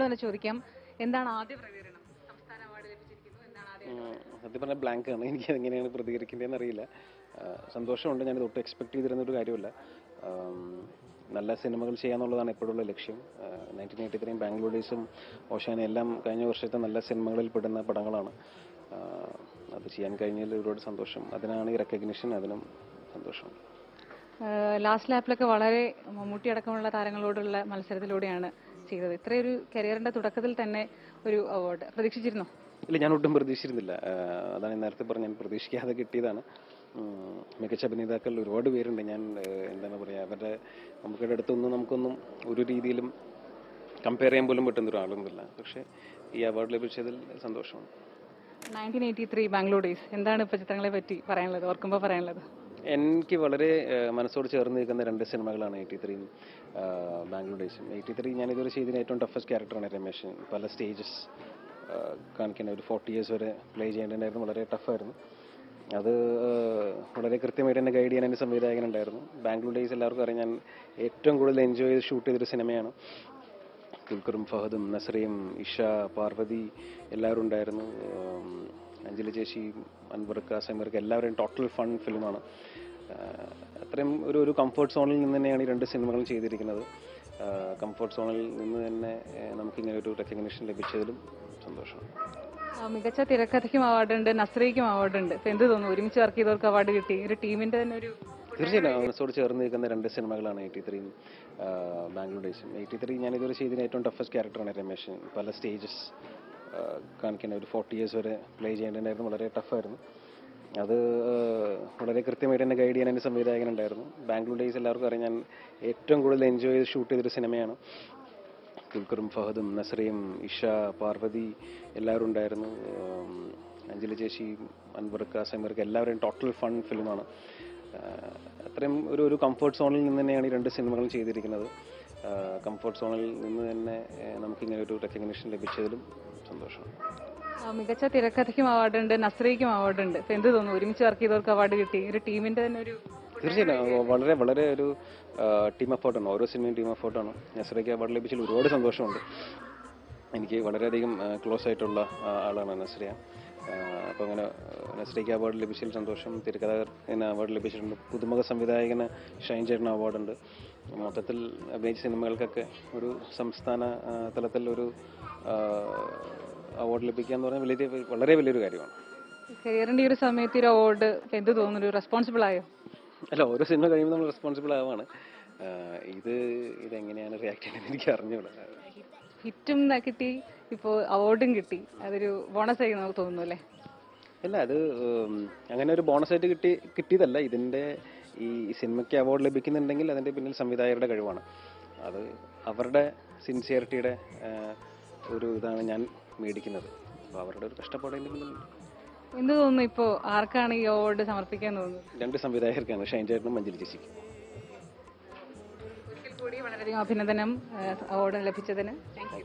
തന്നെ ചോദിക്കാം. എന്താണ് ആദ്യ പ്രതികരണം? സംസ്ഥാന അവാർഡ് ലഭിച്ചിരിക്കുന്നു. എന്താണ് ആദ്യ സത്യം പറഞ്ഞാൽ ബ്ലാങ്ക് ആണ്. എനിക്ക് എങ്ങനെയാണ് പ്രതികരിക്കേണ്ടതെന്ന് അറിയില്ല. സന്തോഷമുണ്ട് ഞാനിത് ഒട്ടും എക്സ്പെക്ട് ചെയ്തിരുന്ന ഒരു കാര്യമല്ല നല്ല സിനിമകൾ ചെയ്യാന്നുള്ളതാണ് എപ്പോഴുള്ള ലക്ഷ്യം. നയന്റീൻ എയ്റ്റി ത്രീയും ബാംഗ്ലൂർ ഡേയ്സും ഓഷാനും എല്ലാം കഴിഞ്ഞ വർഷത്തെ നല്ല സിനിമകളിൽ പെടുന്ന പടങ്ങളാണ്. അത് ചെയ്യാൻ കഴിഞ്ഞതിൽ ഒരുപാട് സന്തോഷം. അതിനാണ് ഈ റെക്കഗ്നിഷൻ അതിനും സന്തോഷം. ലാസ്റ്റ് ലാപ്പിലൊക്കെ വളരെ മമ്മൂട്ടി അടക്കമുള്ള താരങ്ങളോടുള്ള മത്സരത്തിലൂടെയാണ് ചെയ്തത്. ഇത്രയൊരു കരിയറിന്റെ തുടക്കത്തിൽ തന്നെ ഒരു അവാർഡ് പ്രതീക്ഷിച്ചിരുന്നോ? ഇല്ല ഞാൻ ഒട്ടും പ്രതീക്ഷിച്ചിരുന്നില്ല. അതാണ് ഞാൻ നേരത്തെ പറഞ്ഞ ഞാൻ പ്രതീക്ഷിക്കാതെ കിട്ടിയതാണ്. മികച്ച അഭിനേതാക്കൾ ഒരുപാട് പേരുണ്ട്. ഞാൻ എന്താണ് പറയുക അവരുടെ നമുക്കിടെ അടുത്തൊന്നും നമുക്കൊന്നും ഒരു രീതിയിലും കമ്പയർ ചെയ്യാൻ പോലും പറ്റുന്ന ഒരാളൊന്നുമില്ല. പക്ഷേ ഈ അവാർഡ് ലഭിച്ചതിൽ സന്തോഷമാണ്. Nineteen eighty three Bangalore Days എന്താണ് ഇപ്പോൾ ചിത്രങ്ങളെ പറ്റി പറയാനുള്ളത്? ഓർക്കുമ്പോൾ പറയാനുള്ളത്? എനിക്ക് വളരെ മനസ്സോട് ചേർന്ന് നിൽക്കുന്ന രണ്ട് സിനിമകളാണ് എയ്റ്റി ത്രീയും ബാംഗ്ലൂർ ഡേയ്സും. എയ്റ്റി ത്രീ ഞാൻ ഇതുവരെ ചെയ്തതിന് ഏറ്റവും ടഫസ്റ്റ് ക്യാരക്ടറാണ് രമേശൻ പല സ്റ്റേജസ് കാണിക്കുന്ന ഒരു ഫോർട്ടി ഇയേഴ്സ് വരെ പ്ലേ ചെയ്യേണ്ടതായിരുന്നു. വളരെ ടഫായിരുന്നു അത് വളരെ കൃത്യമായിട്ട് എന്നെ ഗൈഡ് ചെയ്യാൻ എന്റെ സംവിധായകനുണ്ടായിരുന്നു ബാംഗ്ലൂർ ഡേയ്സ് എല്ലാവർക്കും അറിയാം ഞാൻ ഏറ്റവും കൂടുതൽ എൻജോയ് ചെയ്ത് ഷൂട്ട് ചെയ്തൊരു സിനിമയാണ്. ദുൽഖറും ഫഹദും നസറയും ഇഷ പാർവതി എല്ലാവരും ഉണ്ടായിരുന്നു. അഞ്ജലി ചേച്ചി അൻവർക്ക് സമീർക്ക് എല്ലാവരും ടോട്ടൽ ഫൺ ഫിലിമാണ് അത്രയും ഒരു ഒരു കംഫർട്ട് സോണിൽ നിന്ന് തന്നെയാണ് ഈ രണ്ട് സിനിമകളും ചെയ്തിരിക്കുന്നത്. കംഫർട്ട് സോണിൽ നിന്ന് തന്നെ നമുക്ക് നമുക്കിങ്ങനെ ഒരു റെക്കഗ്നേഷൻ ലഭിച്ചതിലും സന്തോഷം. മികച്ച തിരക്കഥയ്ക്കും അവാർഡ് ഉണ്ട് നസ്രയ്ക്കും അവാർഡ് ഉണ്ട്. എന്ത് തോന്നുന്നു? ഒരുമിച്ച് വർക്ക് ചെയ്തവർക്ക് അവാർഡ് കിട്ടി. ഒരു ടീമിന്റെ തന്നെ ഒരു തീർച്ചയായിട്ടും. മനസ്സോട് ചേർന്ന് നിൽക്കുന്ന രണ്ട് സിനിമകളാണ് എയ്റ്റി ത്രീയും ബാംഗ്ലൂർ ഡേയ്സും എയ്റ്റി ത്രീ ഞാനിതുവരെ ചെയ്തതിന് ഏറ്റവും ടഫസ്റ്റ് ക്യാരക്ടറാണ് രമേശൻ പല സ്റ്റേജസ് കാണിക്കുന്ന ഒരു ഫോർട്ടി ഇയേഴ്സ് വരെ പ്ലേ ചെയ്യേണ്ടതായിരുന്നു വളരെ ടഫായിരുന്നു അത് വളരെ കൃത്യമായിട്ട് തന്നെ ഗൈഡ് ചെയ്യാൻ എന്റെ സംവിധായകനുണ്ടായിരുന്നു ബാംഗ്ലൂർ ഡേയ്സ് എല്ലാവർക്കും അറിയാം. ഞാൻ ഏറ്റവും കൂടുതൽ എൻജോയ് ചെയ്ത് ഷൂട്ട് ചെയ്തൊരു സിനിമയാണ്. ദുൽഖറും ഫഹദും നസറയും ഇഷ പാർവതി എല്ലാവരും ഉണ്ടായിരുന്നു. അഞ്ജലി ചേച്ചി അൻവർക്ക സമീർക്ക് എല്ലാവരും ടോട്ടൽ ഫൺ ഫിലിമാണ് അത്രയും ഒരു ഒരു കംഫർട്ട് സോണിൽ നിന്ന് തന്നെയാണ് ഈ രണ്ട് സിനിമകളും ചെയ്തിരിക്കുന്നത്. കംഫർട്ട് സോണിൽ നിന്ന് തന്നെ നമുക്കിങ്ങനെ ഒരു റെക്കഗ്നേഷൻ ലഭിച്ചതിലും സന്തോഷം. മികച്ച തിരക്കഥയ്ക്കും അവാർഡ് ഉണ്ട് നസ്രയ്ക്കും അവാർഡ് ഉണ്ട് എന്ത് തോന്നുന്നു? ഒരുമിച്ച് വർക്ക് ചെയ്തവർക്ക് അവാർഡ് കിട്ടി. ഒരു ടീമിന്റെ തന്നെ ഒരു തീർച്ചയായിട്ടും. വളരെ വളരെ ഒരു ടീം എഫേർട്ടാണ് ഓരോ സിനിമയും ടീം എഫേർട്ടാണ് നസ്രയ്ക്ക് അവാർഡ് ലഭിച്ചതിൽ ഒരുപാട് സന്തോഷമുണ്ട്. എനിക്ക് വളരെയധികം ക്ലോസ് ആയിട്ടുള്ള ആളാണ് നസ്രിയ. അപ്പോൾ അങ്ങനെ നസ്രിയയ്ക്ക് അവാർഡ് ലഭിച്ചതിൽ സന്തോഷം. തിരക്കഥാകൃത്തിന് അവാർഡ് ലഭിച്ചിട്ടുണ്ട്. പുതുമുഖ സംവിധായകന് ഷൈൻ ചേട്ടന് അവാർഡുണ്ട്. മൊത്തത്തിൽ അഭിനയിച്ച സിനിമകൾക്കൊക്കെ ഒരു സംസ്ഥാന തലത്തിൽ ഒരു അവാർഡ് ലഭിക്കുക എന്ന് പറഞ്ഞാൽ വലിയ വളരെ വലിയൊരു കാര്യമാണ്. കരിയറിന്റെ ഒരു സമയത്ത് ഒരു അവാർഡ് എന്ത് തോന്നുന്നു? റെസ്പോൺസിബിൾ ആയോ? അല്ല ഓരോ സിനിമ കഴിയുമ്പോൾ നമ്മൾ റെസ്പോൺസിബിൾ ആവാണ്. ഇത് ഇതെങ്ങനെയാണ് റിയാക്ട് ചെയ്യുന്നത് എനിക്ക് അറിഞ്ഞൂടാ. ഹിറ്റും കിട്ടി ഇപ്പോൾ അവാർഡും കിട്ടി. അതൊരു ബോണസ് ആയി നമുക്ക് തോന്നുന്നു അല്ലേ? അല്ല അത് അങ്ങനെ ഒരു ബോണസ് ആയിട്ട് കിട്ടി കിട്ടിയതല്ല. ഇതിന്റെ ഈ സിനിമയ്ക്ക് അവാർഡ് ലഭിക്കുന്നുണ്ടെങ്കിൽ അതിന്റെ പിന്നിൽ സംവിധായകരുടെ കഴിവാണ്. അത് അവരുടെ സിൻസിയറിറ്റിയുടെ ഒരു ഇതാണ് ഞാൻ മേടിക്കുന്നത്. അപ്പോൾ അവരുടെ ഒരു കഷ്ടപ്പാടെങ്കിലും എന്ത് തോന്നുന്നു ഇപ്പോ ആർക്കാണ് ഈ അവാർഡ് സമർപ്പിക്കാൻ തോന്നുന്നത്? രണ്ട് സംവിധായകർക്കാണ് ഷൈൻ ചേട്ടനും മഞ്ജരി ചേച്ചിക്കും. ഒരിക്കൽ കൂടി വളരെയധികം അഭിനന്ദനം അവാർഡ് ലഭിച്ചതിന്. Thank you